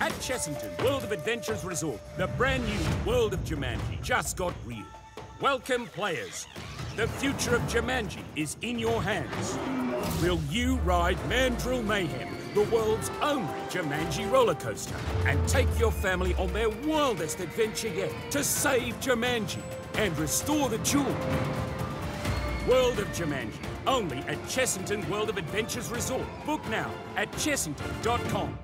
At Chessington World of Adventures Resort, the brand new World of Jumanji just got real. Welcome, players. The future of Jumanji is in your hands. Will you ride Mandrill Mayhem, the world's only Jumanji roller coaster, and take your family on their wildest adventure yet to save Jumanji and restore the jewel? World of Jumanji, only at Chessington World of Adventures Resort. Book now at chessington.com.